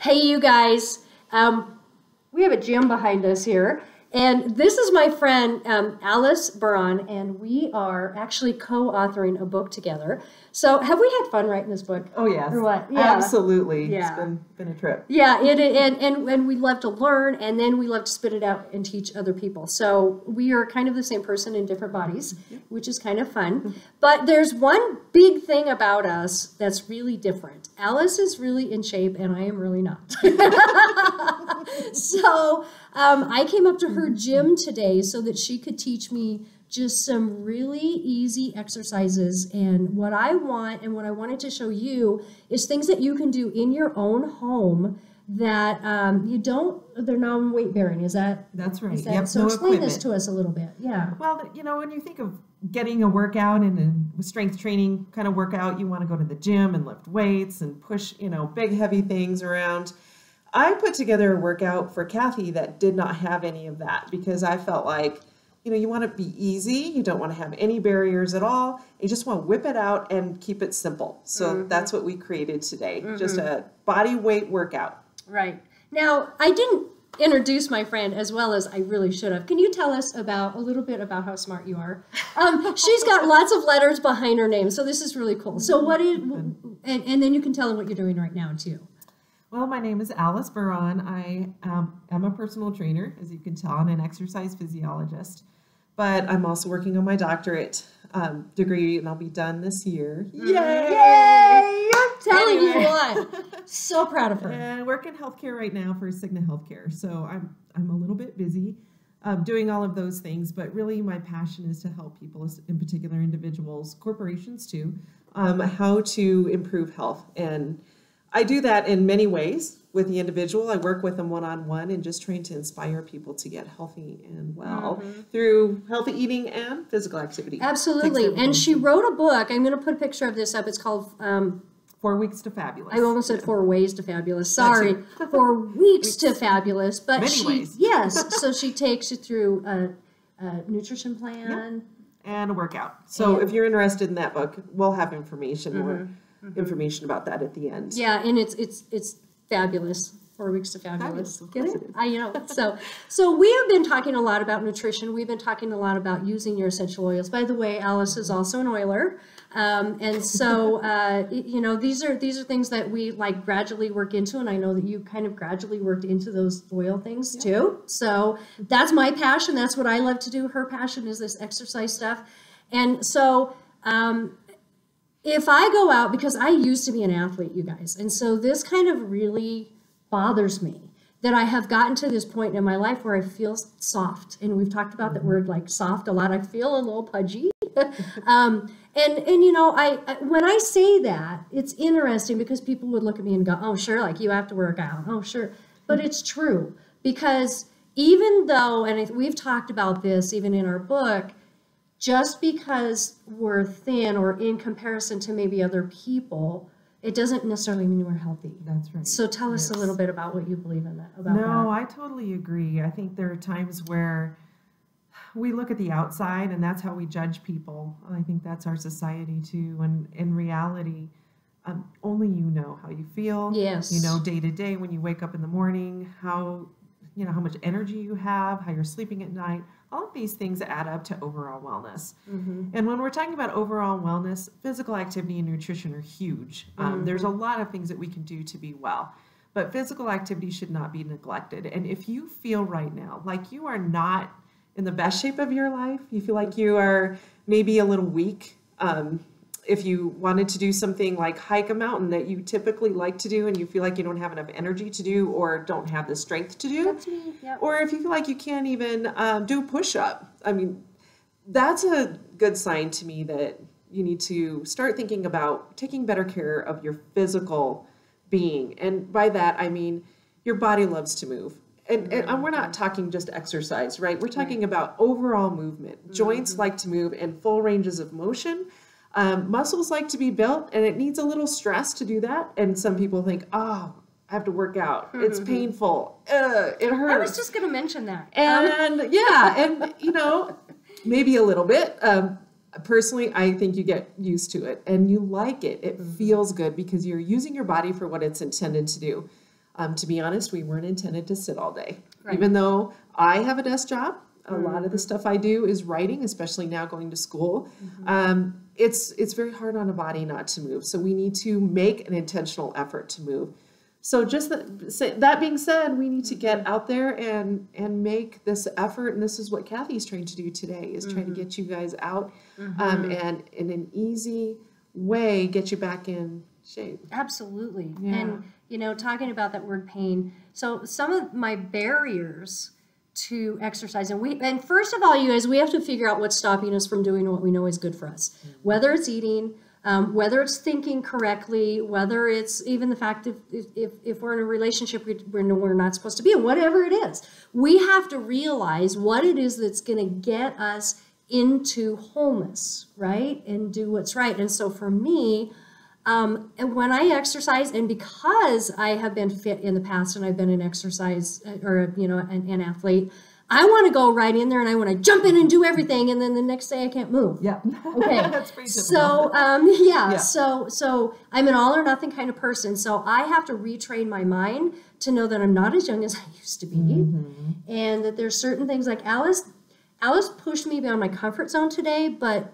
Hey, you guys. Um, we have a gym behind us here. And this is my friend um, Alice Burron, and we are actually co authoring a book together. So, have we had fun writing this book? Oh, yes. Or what? Yeah. Absolutely. Yeah. It's been, been a trip. Yeah, it, and, and, and we love to learn, and then we love to spit it out and teach other people. So, we are kind of the same person in different bodies, which is kind of fun. But there's one big thing about us that's really different. Alice is really in shape, and I am really not. so, um, I came up to her gym today so that she could teach me just some really easy exercises. And what I want and what I wanted to show you is things that you can do in your own home that um, you don't, they're non weight bearing. Is that? That's right. Is that Yep, so no explain this to us a little bit. Yeah. Well, you know, when you think of getting a workout and a strength training kind of workout, you want to go to the gym and lift weights and push, you know, big heavy things around. I put together a workout for Kathy that did not have any of that because I felt like, you know, you want to be easy, you don't want to have any barriers at all. You just want to whip it out and keep it simple. So that's what we created today. Just a body weight workout. Right. Now, I didn't introduce my friend as well as I really should have. Can you tell us about a little bit about how smart you are? Um, she's got lots of letters behind her name, so this is really cool. So what is, and, and then you can tell them what you're doing right now too. Well, my name is Alice Burron. I um, am a personal trainer, as you can tell, and an exercise physiologist. But I'm also working on my doctorate um, degree, and I'll be done this year. Yay! Yay! I'm telling you Anyway. what. So proud of her. And I work in healthcare right now for Cigna Healthcare, so I'm I'm a little bit busy um, doing all of those things. But really, my passion is to help people, in particular individuals, corporations too, um, how to improve health. And I do that in many ways with the individual. I work with them one on one and just trying to inspire people to get healthy and well through healthy eating and physical activity. Absolutely. And she wrote a book. I'm going to put a picture of this up. It's called um, Four weeks to fabulous. I almost said four ways to fabulous. Sorry, four weeks to fabulous. But Many she, ways. yes, so she takes you through a, a nutrition plan. and a workout. So And- if you're interested in that book, we'll have information more information about that at the end. Yeah, and it's it's it's fabulous. Four weeks to fabulous. Fabulous, Get it? I you know. So so we have been talking a lot about nutrition. We've been talking a lot about using your essential oils. By the way, Alice is also an oiler. Um, and so, uh, you know, these are these are things that we like gradually work into, and I know that you kind of gradually worked into those oil things too. So that's my passion. That's what I love to do. Her passion is this exercise stuff, and so um, if I go out, because I used to be an athlete, you guys, and so this kind of really bothers me that I have gotten to this point in my life where I feel soft. And we've talked about that word like soft a lot. I feel a little pudgy. um, and, and, you know, I, I when I say that, it's interesting because people would look at me and go, oh, sure, like you have to work out. Oh, sure. But it's true because even though, and we've talked about this even in our book, just because we're thin or in comparison to maybe other people, it doesn't necessarily mean we're healthy. That's right. So tell us a little bit about what you believe in that. About No, I totally agree. I think there are times where we look at the outside and that's how we judge people. I think that's our society too. And in reality, um, only you know how you feel. Yes. You know, day to day when you wake up in the morning, how you know how much energy you have, how you're sleeping at night. All of these things add up to overall wellness. Mhm. And when we're talking about overall wellness, physical activity and nutrition are huge. Um, there's a lot of things that we can do to be well, but physical activity should not be neglected. And if you feel right now like you are not in the best shape of your life, you feel like you are maybe a little weak. Um, if you wanted to do something like hike a mountain that you typically like to do and you feel like you don't have enough energy to do or don't have the strength to do, That's me. Yep. or if you feel like you can't even um, do a push up. I mean, that's a good sign to me that you need to start thinking about taking better care of your physical being. And by that, I mean your body loves to move. And, and and we're not talking just exercise, right? We're talking about overall movement. Joints like to move in full ranges of motion. Um, muscles like to be built, and it needs a little stress to do that. And some people think, oh, I have to work out. It's painful. Ugh, it hurts. I was just going to mention that. Um, And yeah, and you know, maybe a little bit. Um, personally, I think you get used to it and you like it. It feels good because you're using your body for what it's intended to do. Um, to be honest, we weren't intended to sit all day. Right. Even though I have a desk job, a lot of the stuff I do is writing, especially now going to school. Um, it's it's very hard on a body not to move. So we need to make an intentional effort to move. So just that, say, that being said, we need to get mm-hmm. out there and and make this effort. And this is what Kathy's trying to do today: is trying to mm-hmm. get you guys out mm-hmm. um, and in an easy way get you back in shape. Absolutely. Yeah. And, you know, talking about that word pain. So some of my barriers to exercise. And we and first of all you guys we have to figure out what's stopping us from doing what we know is good for us. Whether it's eating um, whether it's thinking correctly whether it's even the fact if if, if we're in a relationship we, we're, we're not supposed to be in whatever it is. We have to realize what it is that's going to get us into wholeness right? And do what's right. And so for me um, and when I exercise, and because I have been fit in the past and I've been an exercise uh, or you know an, an athlete, I want to go right in there and I want to jump in and do everything, and then the next day I can't move. Yeah. Okay. So um, yeah, Yeah. so so I'm an all or nothing kind of person. So I have to retrain my mind to know that I'm not as young as I used to be, Mm-hmm. and that there's certain things like Alice. Alice pushed me beyond my comfort zone today, but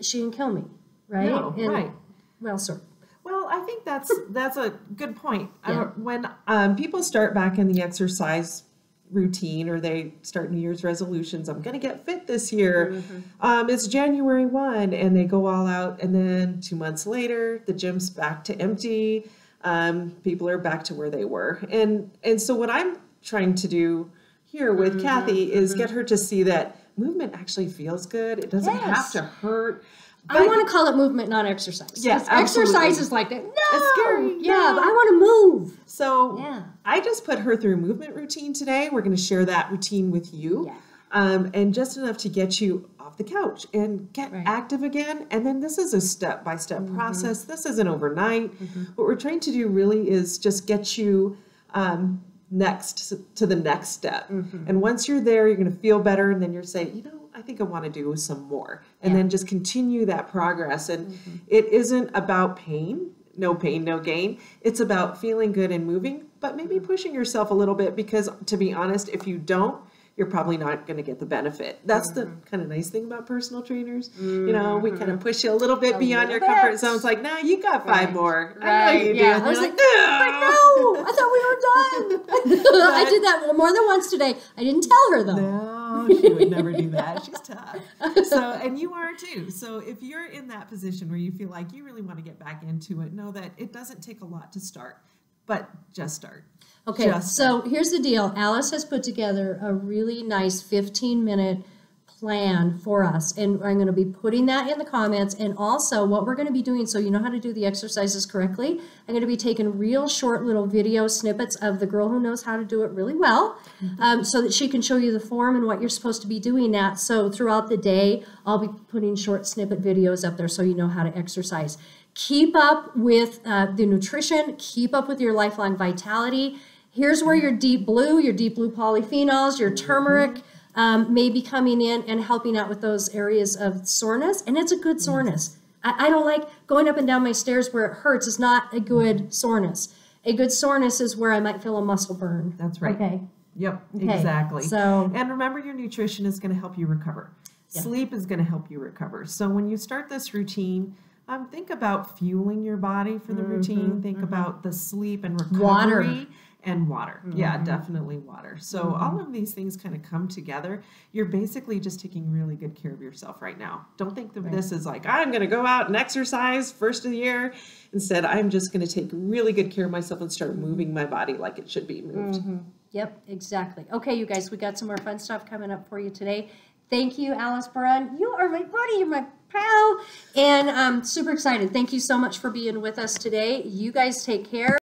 she didn't kill me, right? No, And- right. Well, sir. Well, I think that's that's a good point. Yeah. when um, people start back in the exercise routine or they start New Year's resolutions, I'm going to get fit this year. Um, it's January 1 and they go all out, and then two months later, the gym's back to empty. Um, people are back to where they were. And, and so, what I'm trying to do here with Kathy is get her to see that movement actually feels good, it doesn't have to hurt. I want to call it movement, not exercise. Yeah, exercise is like that. No, scary. Yeah, No. but I want to move. So Yeah. I just put her through a movement routine today. We're going to share that routine with you. Yeah. Um, and just enough to get you off the couch and get Right. active again. And then this is a step by step process. This isn't overnight. What we're trying to do really is just get you um, next to the next step. And once you're there, you're going to feel better. And then you're saying, you know, I think I want to do some more. And Yeah. then just continue that progress. And mm-hmm. it isn't about pain. No pain, no gain. It's about feeling good and moving, but maybe mm-hmm. pushing yourself a little bit because, to be honest, if you don't, you're probably not going to get the benefit. That's the mm-hmm. kind of nice thing about personal trainers. You know, we kind of push you a little bit A beyond your little comfort bit. zone. It's like, nah, you got five Right. more. I know Right, you do. yeah. And I was like, no. No, I thought we were done. I did that more than once today. I didn't tell her though. No, she would never do that. She's tough. So, and you are too. So, if you're in that position where you feel like you really want to get back into it, know that it doesn't take a lot to start, but just start. Okay, Just so here's the deal. Alice has put together a really nice 15 minute plan for us, and I'm going to be putting that in the comments. And also, what we're going to be doing, so you know how to do the exercises correctly, I'm going to be taking real short little video snippets of the girl who knows how to do it really well, um, so that she can show you the form and what you're supposed to be doing that. So throughout the day, I'll be putting short snippet videos up there so you know how to exercise. Keep up with uh, the nutrition, keep up with your lifelong vitality. Here's where your deep blue, your deep blue polyphenols, your turmeric um, may be coming in and helping out with those areas of soreness. And it's a good soreness. I, I don't like going up and down my stairs where it hurts. It's not a good soreness. A good soreness is where I might feel a muscle burn. That's right. Okay. Yep, Okay, exactly. so- and remember, your nutrition is going to help you recover. Yeah. Sleep is going to help you recover. So when you start this routine, um, think about fueling your body for the routine. Think about the sleep and recovery Water. And water. Yeah, mm-hmm. definitely water. So mm-hmm. all of these things kind of come together. You're basically just taking really good care of yourself right now. Don't think that this is like I'm going to go out and exercise first of the year. Instead, I'm just going to take really good care of myself and start moving my body like it should be moved. Mm-hmm. Yep, exactly. Okay, you guys, we got some more fun stuff coming up for you today. Thank you, Alice Burron. You are my buddy, you're my pal, and I'm super excited. Thank you so much for being with us today. You guys take care.